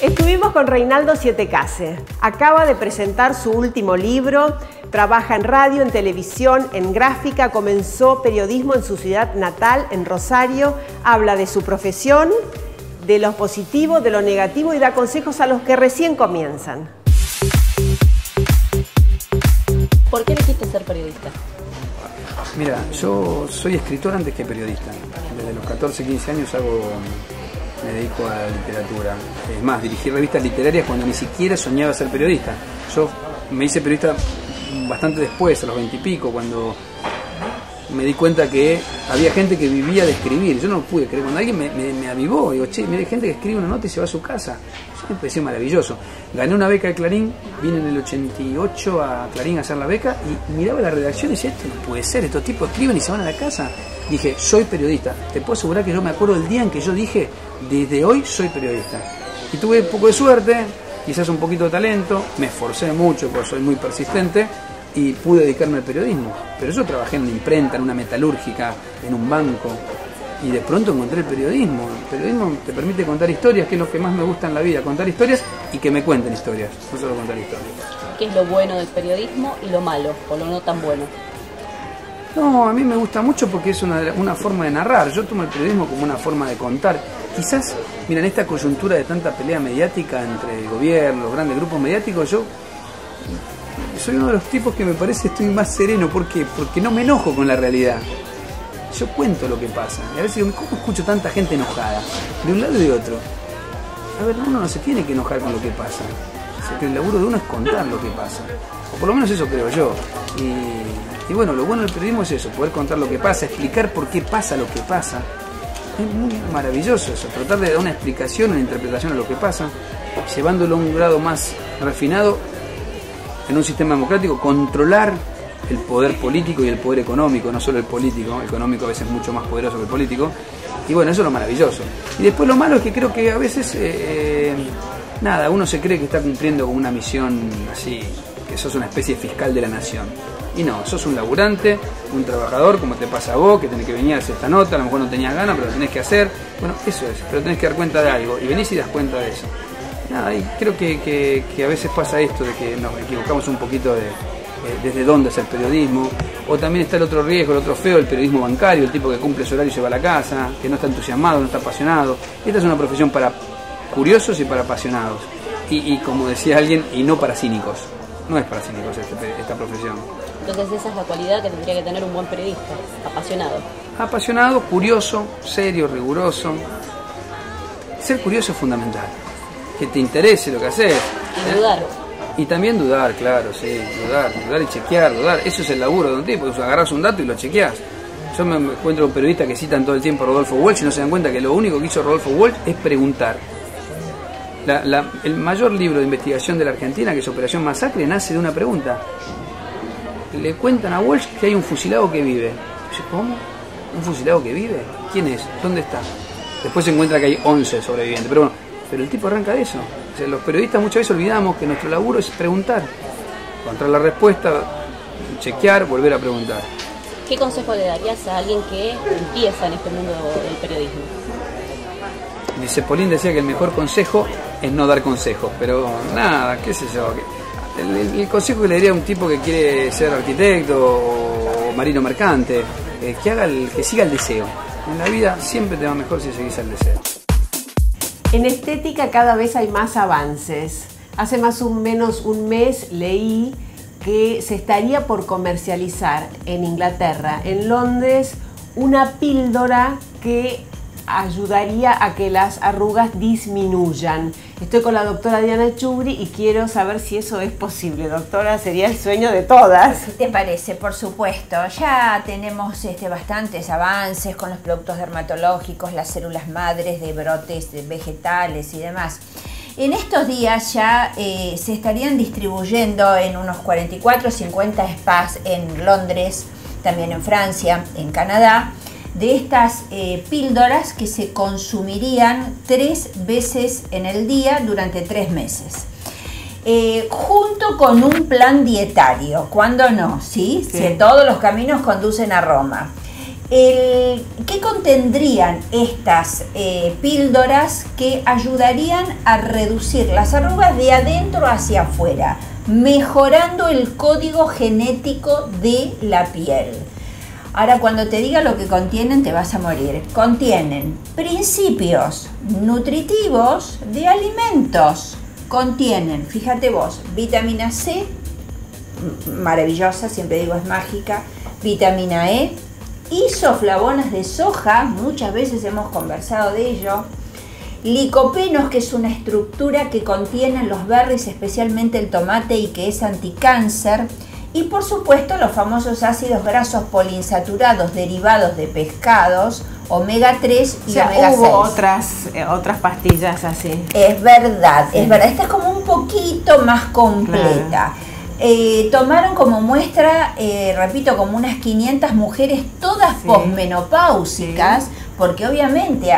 Estuvimos con Reinaldo Sietecase. Acaba de presentar su último libro. Trabaja en radio, en televisión, en gráfica. Comenzó periodismo en su ciudad natal, en Rosario. Habla de su profesión, de lo positivo, de lo negativo y da consejos a los que recién comienzan. ¿Por qué elegiste ser periodista? Mira, yo soy escritor antes que periodista. Desde los 14, 15 años hago dedico a la literatura. Es más, dirigí revistas literarias cuando ni siquiera soñaba ser periodista. Yo me hice periodista bastante después, a los veintipico, cuando me di cuenta que había gente que vivía de escribir. Yo no pude creer. Cuando alguien me, avivó, digo, che, mira, hay gente que escribe una nota y se va a su casa. Eso me pareció maravilloso. Gané una beca de Clarín, vine en el 88 a Clarín a hacer la beca y miraba la redacción y decía, esto no puede ser, estos tipos escriben y se van a la casa. Dije, soy periodista. Te puedo asegurar que yo me acuerdo el día en que yo dije, desde hoy soy periodista. Y tuve un poco de suerte, quizás un poquito de talento, me esforcé mucho porque soy muy persistente y pude dedicarme al periodismo. Pero yo trabajé en una imprenta, en una metalúrgica, en un banco y de pronto encontré el periodismo. El periodismo te permite contar historias, que es lo que más me gusta en la vida, contar historias y que me cuenten historias, no solo contar historias. ¿Qué es lo bueno del periodismo y lo malo o lo no tan bueno? No, a mí me gusta mucho porque es una, una forma de narrar. Yo tomo el periodismo como una forma de contar quizás, mira, en esta coyuntura de tanta pelea mediática entre el gobierno, los grandes grupos mediáticos, yo soy uno de los tipos que me parece estoy más sereno. ¿Por qué? Porque no me enojo con la realidad. Yo cuento lo que pasa. Y a veces digo, ¿cómo escucho tanta gente enojada? De un lado y de otro. A ver, uno no se tiene que enojar con lo que pasa. O el laburo de uno es contar lo que pasa. O por lo menos eso creo yo. Y, bueno, lo bueno del periodismo es eso, poder contar lo que pasa, explicar por qué pasa lo que pasa es muy maravilloso eso, tratar de dar una explicación, una interpretación a lo que pasa, llevándolo a un grado más refinado en un sistema democrático, controlar el poder político y el poder económico, no solo el político, el económico a veces es mucho más poderoso que el político, y bueno, eso es lo maravilloso. Y después lo malo es que creo que a veces, eh, nada, uno se cree que está cumpliendo con una misión así, sos una especie fiscal de la nación. Y no, sos un laburante, un trabajador, como te pasa a vos, que tenés que venir a hacer esta nota, a lo mejor no tenías ganas, pero lo tenés que hacer. Bueno, eso es, pero tenés que dar cuenta de algo. Y venís y das cuenta de eso. Nada, y creo que, a veces pasa esto de que nos equivocamos un poquito de, desde dónde es el periodismo. O también está el otro riesgo, el otro feo, el periodismo bancario, el tipo que cumple su horario y se va a la casa, que no está entusiasmado, no está apasionado. Esta es una profesión para curiosos y para apasionados. Y, como decía alguien, y no para cínicos. No es para cínicos este, esta profesión. Entonces esa es la cualidad que tendría que tener un buen periodista, apasionado. Apasionado, curioso, serio, riguroso. Ser curioso es fundamental. Que te interese lo que haces. Y dudar. Y también dudar, claro, sí, dudar, dudar y chequear, dudar. Eso es el laburo de un tipo, agarras un dato y lo chequeas. Yo me encuentro con periodistas que citan todo el tiempo a Rodolfo Walsh y no se dan cuenta que lo único que hizo Rodolfo Walsh es preguntar. El mayor libro de investigación de la Argentina, que es Operación Masacre, nace de una pregunta le cuentan a Walsh que hay un fusilado que vive. ¿cómo? ¿Un fusilado que vive? ¿Quién es? ¿Dónde está? Después se encuentra que hay 11 sobrevivientes. Pero bueno, pero el tipo arranca de eso. los periodistas muchas veces olvidamos que nuestro laburo es preguntar, encontrar la respuesta, chequear, volver a preguntar. ¿Qué consejo le darías a alguien que empieza en este mundo del periodismo? Dice Polín decía que el mejor consejo es no dar consejos, pero nada, qué sé yo. El, consejo que le diría a un tipo que quiere ser arquitecto o marino mercante, eh, que haga el, que siga el deseo. En la vida siempre te va mejor si seguís el deseo. En estética cada vez hay más avances. Hace más o menos un mes leí que se estaría por comercializar en Inglaterra, en Londres, una píldora que ayudaría a que las arrugas disminuyan. Estoy con la doctora Diana Chubri y quiero saber si eso es posible. Doctora, sería el sueño de todas. ¿Qué te parece? Por supuesto. Ya tenemos este, bastantes avances con los productos dermatológicos, las células madres de brotes vegetales y demás. En estos días ya eh, se estarían distribuyendo en unos 44 o 50 spas en Londres, también en Francia, en Canadá, de estas eh, píldoras que se consumirían tres veces en el día durante tres meses. Eh, junto con un plan dietario, cuando no, ¿sí? Si todos los caminos conducen a Roma. ¿Qué contendrían estas eh, píldoras que ayudarían a reducir las arrugas de adentro hacia afuera, mejorando el código genético de la piel? Ahora cuando te diga lo que contienen te vas a morir. Contienen principios nutritivos de alimentos. Contienen, fíjate vos, vitamina C, maravillosa, siempre digo es mágica, vitamina E, isoflavonas de soja, muchas veces hemos conversado de ello, licopenos, que es una estructura que contienen los berries, especialmente el tomate y que es anticáncer, y por supuesto los famosos ácidos grasos poliinsaturados derivados de pescados, omega 3 y omega hubo otras, eh, otras pastillas así. Es verdad, es verdad. Esta es como un poquito más completa. Eh, tomaron como muestra, eh, repito, como unas 500 mujeres, todas posmenopáusicas, porque obviamente,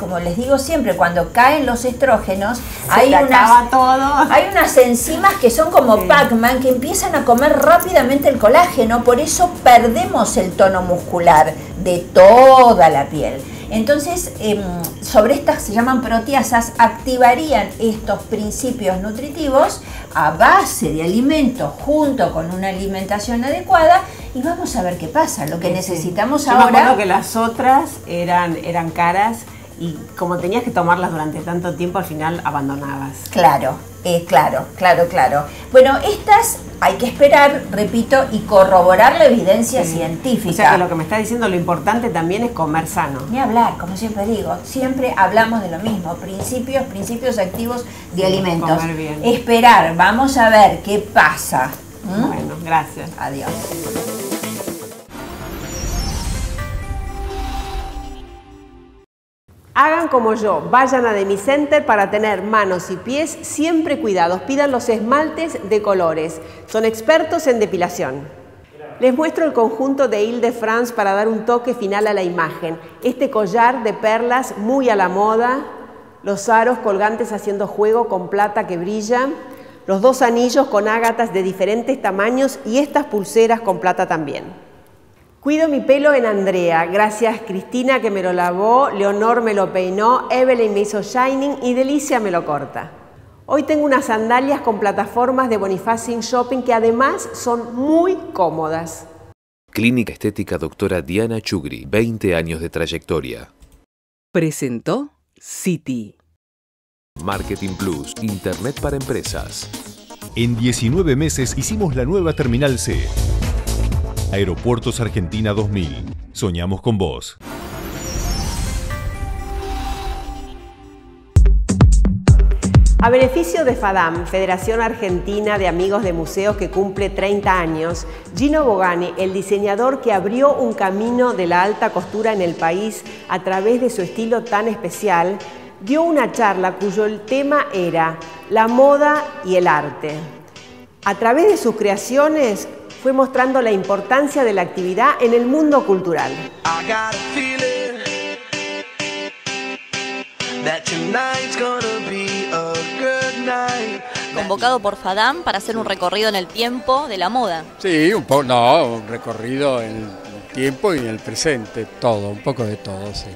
como les digo siempre, cuando caen los estrógenos, hay unas, todo. hay unas enzimas que son como Pac-Man que empiezan a comer rápidamente el colágeno, por eso perdemos el tono muscular de toda la piel. Entonces, em, sobre estas se llaman proteasas, activarían estos principios nutritivos a base de alimentos junto con una alimentación adecuada y vamos a ver qué pasa. Lo que necesitamos Yo ahora... Me que las otras eran, eran caras y como tenías que tomarlas durante tanto tiempo, al final abandonabas. Claro, eh, claro, claro, claro. Bueno, estas hay que esperar, repito, y corroborar la evidencia científica. O sea que lo que me está diciendo, lo importante también es comer sano. Ni hablar, como siempre digo, siempre hablamos de lo mismo, principios, principios activos de alimentos. Comer bien. Esperar, vamos a ver qué pasa. ¿Mm? Bueno, gracias. Adiós. Como yo, vayan a Demicenter para tener manos y pies siempre cuidados. Pidan los esmaltes de colores. Son expertos en depilación. Les muestro el conjunto de Ile de France para dar un toque final a la imagen. Este collar de perlas muy a la moda, los aros colgantes haciendo juego con plata que brilla, los dos anillos con ágatas de diferentes tamaños y estas pulseras con plata también. Cuido mi pelo en Andrea, gracias Cristina que me lo lavó, Leonor me lo peinó, Evelyn me hizo shining y Delicia me lo corta. Hoy tengo unas sandalias con plataformas de Bonifacio Shopping que además son muy cómodas. Clínica Estética Doctora Diana Chugri, 20 años de trayectoria. Presentó City. Marketing Plus, Internet para empresas. En 19 meses hicimos la nueva Terminal C Aeropuertos Argentina 2000. Soñamos con vos. A beneficio de FADAM, Federación Argentina de Amigos de Museos que cumple 30 años, Gino Bogani, el diseñador que abrió un camino de la alta costura en el país a través de su estilo tan especial, dio una charla cuyo tema era la moda y el arte. A través de sus creaciones fue mostrando la importancia de la actividad en el mundo cultural. Convocado por FADAM para hacer un recorrido en el tiempo de la moda. Sí, un poco, no, un recorrido en tiempo y en el presente, todo, un poco de todo, sí.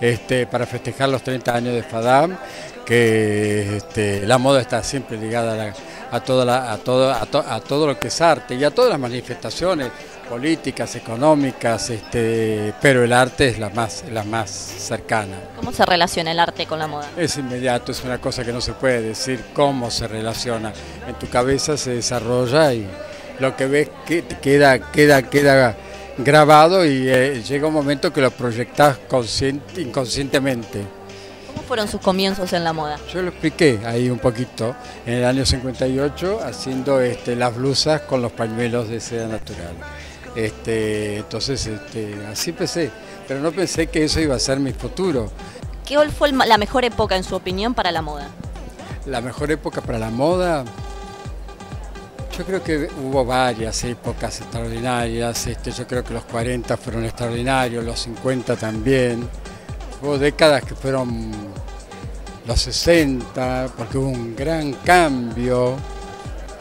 Este, para festejar los 30 años de FADAM, que este, la moda está siempre ligada a la a, toda a, todo, a, todo lo que es arte y a todas las manifestaciones políticas, económicas, este, pero el arte es la más, la más cercana. ¿Cómo se relaciona el arte con la moda? Es inmediato, es una cosa que no se puede decir cómo se relaciona. En tu cabeza se desarrolla y lo que ves queda, queda, queda grabado y eh, llega un momento que lo proyectas inconscientemente fueron sus comienzos en la moda? Yo lo expliqué ahí un poquito, en el año 58, haciendo este, las blusas con los pañuelos de seda natural. Este, entonces, este, así empecé, pero no pensé que eso iba a ser mi futuro. ¿Qué fue la mejor época, en su opinión, para la moda? La mejor época para la moda, yo creo que hubo varias épocas extraordinarias. Este, yo creo que los 40 fueron extraordinarios, los 50 también. Hubo décadas que fueron los 60, porque hubo un gran cambio.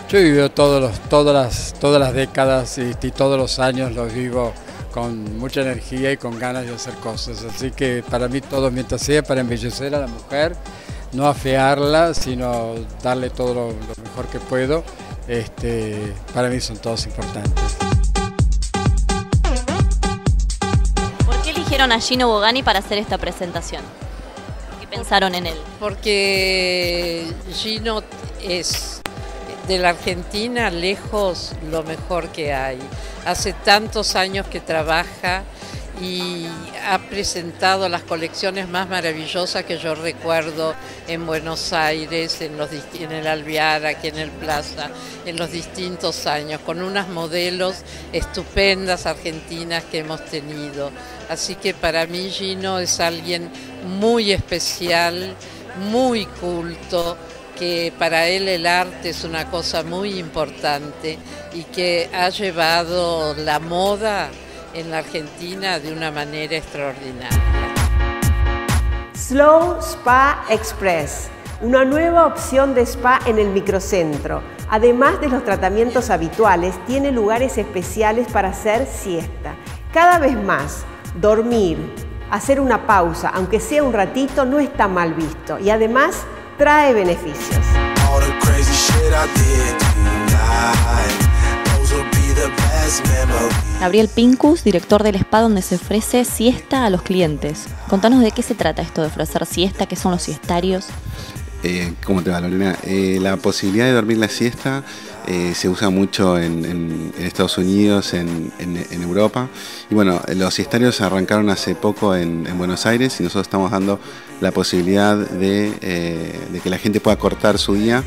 Yo he vivido todas, las, todas las décadas y, todos los años los vivo con mucha energía y con ganas de hacer cosas. Así que para mí todo mientras sea para embellecer a la mujer, no afearla, sino darle todo lo, mejor que puedo, este, para mí son todos importantes. ¿Por qué eligieron a Gino Bogani para hacer esta presentación? ¿Qué pensaron en él? Porque Gino es de la Argentina lejos lo mejor que hay. Hace tantos años que trabaja y ha presentado las colecciones más maravillosas que yo recuerdo en Buenos Aires, en, los, en el Alvear, aquí en el Plaza, en los distintos años, con unas modelos estupendas argentinas que hemos tenido. Así que para mí Gino es alguien muy especial, muy culto, que para él el arte es una cosa muy importante y que ha llevado la moda en la Argentina de una manera extraordinaria. Slow Spa Express, una nueva opción de spa en el microcentro. Además de los tratamientos habituales, tiene lugares especiales para hacer siesta. Cada vez más, dormir, hacer una pausa, aunque sea un ratito, no está mal visto y además trae beneficios. Gabriel Pincus, director del spa donde se ofrece siesta a los clientes. Contanos de qué se trata esto de ofrecer siesta, qué son los siestarios. Eh, ¿Cómo te va, Lorena? Eh, la posibilidad de dormir la siesta eh, se usa mucho en, Estados Unidos, en, Europa. Y bueno, los siestarios arrancaron hace poco en, Buenos Aires y nosotros estamos dando la posibilidad de, de que la gente pueda cortar su día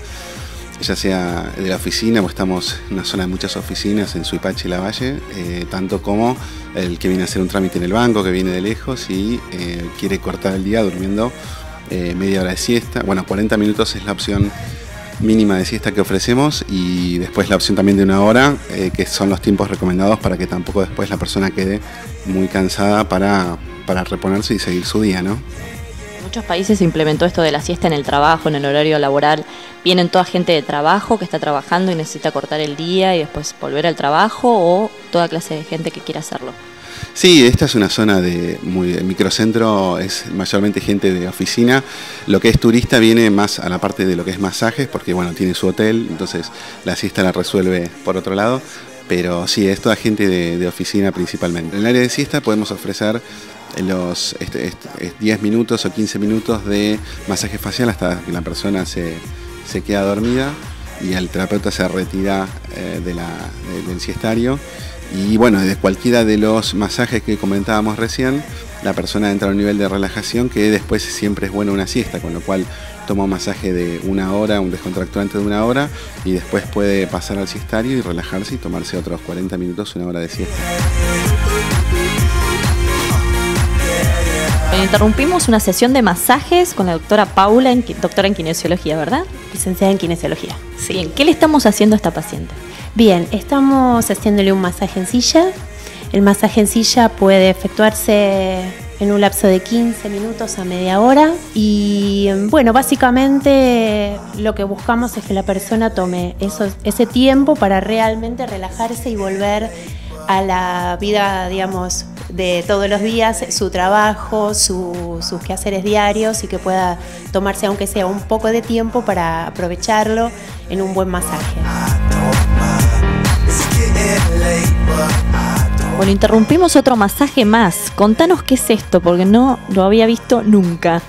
ya sea de la oficina, pues estamos en una zona de muchas oficinas en Suipache y La Valle, eh, tanto como el que viene a hacer un trámite en el banco, que viene de lejos y eh, quiere cortar el día durmiendo eh, media hora de siesta. Bueno, 40 minutos es la opción mínima de siesta que ofrecemos y después la opción también de una hora, que son los tiempos recomendados para que tampoco después la persona quede muy cansada para, para reponerse y seguir su día, ¿no? Muchos países se implementó esto de la siesta en el trabajo, en el horario laboral. Vienen toda gente de trabajo que está trabajando y necesita cortar el día y después volver al trabajo o toda clase de gente que quiera hacerlo. Sí, esta es una zona de muy microcentro, es mayormente gente de oficina. Lo que es turista viene más a la parte de lo que es masajes, porque bueno, tiene su hotel, entonces la siesta la resuelve por otro lado. Pero sí, es toda gente de oficina principalmente. En el área de siesta podemos ofrecer los 10 este, minutos o 15 minutos de masaje facial hasta que la persona se, queda dormida y el terapeuta se retira eh, del siestario. Y bueno, desde cualquiera de los masajes que comentábamos recién, la persona entra a un nivel de relajación que después siempre es bueno una siesta, con lo cual toma un masaje de una hora, un descontracturante de una hora, y después puede pasar al siestario y relajarse y tomarse otros 40 minutos, una hora de siesta. Interrumpimos una sesión de masajes con la doctora Paula, doctora en kinesiología, ¿verdad? Licenciada en kinesiología. Sí. Bien, ¿qué le estamos haciendo a esta paciente? Bien, estamos haciéndole un masaje en silla. El masaje en silla puede efectuarse en un lapso de 15 minutos a media hora y bueno, básicamente lo que buscamos es que la persona tome ese tiempo para realmente relajarse y volver a la vida, digamos, de todos los días, su trabajo, sus quehaceres diarios y que pueda tomarse aunque sea un poco de tiempo para aprovecharlo en un buen masaje. Bueno, interrumpimos otro masaje más. Contanos qué es esto, porque no lo había visto nunca.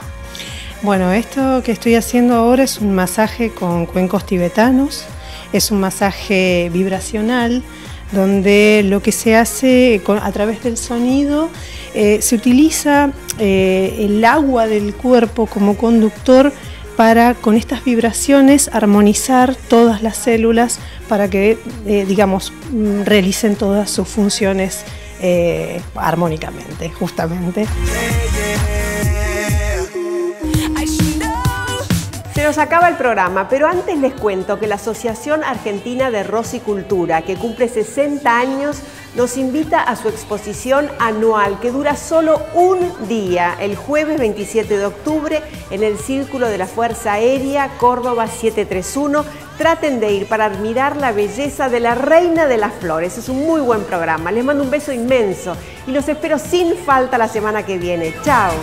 Bueno, esto que estoy haciendo ahora es un masaje con cuencos tibetanos. Es un masaje vibracional donde lo que se hace a través del sonido eh, se utiliza eh, el agua del cuerpo como conductor para con estas vibraciones armonizar todas las células para que, eh, digamos, mm, realicen todas sus funciones armónicamente, justamente. Nos acaba el programa, pero antes les cuento que la Asociación Argentina de Rosicultura, que cumple 60 años, nos invita a su exposición anual que dura solo un día, el jueves 27 de octubre, en el Círculo de la Fuerza Aérea, Córdoba 731. Traten de ir para admirar la belleza de la Reina de las Flores. Es un muy buen programa. Les mando un beso inmenso y los espero sin falta la semana que viene. Chao.